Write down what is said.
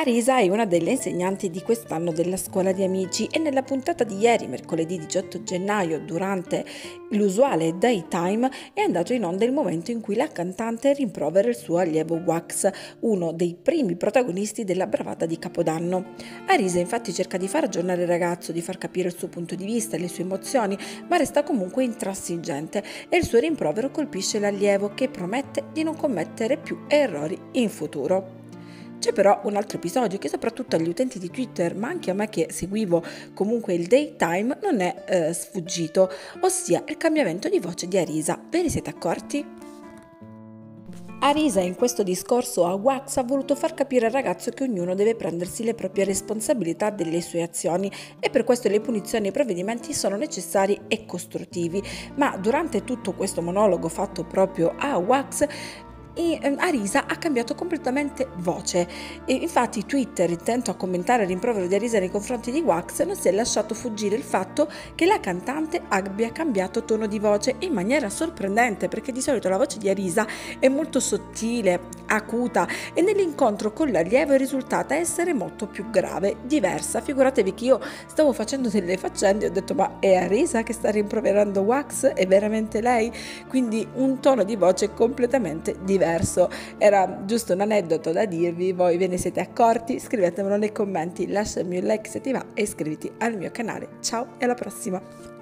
Arisa è una delle insegnanti di quest'anno della scuola di amici e nella puntata di ieri, mercoledì 18 gennaio, durante l'usuale daytime, è andato in onda il momento in cui la cantante rimprovera il suo allievo Wax, uno dei primi protagonisti della bravata di Capodanno. Arisa infatti cerca di far aggiornare il ragazzo, di far capire il suo punto di vista e le sue emozioni, ma resta comunque intransigente e il suo rimprovero colpisce l'allievo che promette di non commettere più errori in futuro. C'è però un altro episodio che soprattutto agli utenti di Twitter, ma anche a me che seguivo comunque il daytime, non è eh, sfuggito, ossia il cambiamento di voce di Arisa. Ve ne siete accorti? Arisa in questo discorso a Wax ha voluto far capire al ragazzo che ognuno deve prendersi le proprie responsabilità delle sue azioni e per questo le punizioni e i provvedimenti sono necessari e costruttivi. Ma durante tutto questo monologo fatto proprio a Wax e ehm, Arisa ha cambiato completamente voce e infatti Twitter, intento a commentare il rimprovero di Arisa nei confronti di Wax, non si è lasciato fuggire il fatto che la cantante abbia cambiato tono di voce in maniera sorprendente perché di solito la voce di Arisa è molto sottile, acuta e nell'incontro con l'allievo è risultata essere molto più grave, diversa. Figuratevi che io stavo facendo delle faccende e ho detto ma è Arisa che sta rimproverando Wax? È veramente lei? Quindi un tono di voce completamente diverso diverso. Era giusto un aneddoto da dirvi, voi ve ne siete accorti? Scrivetemelo nei commenti, lasciami un like se ti va e iscriviti al mio canale. Ciao e alla prossima!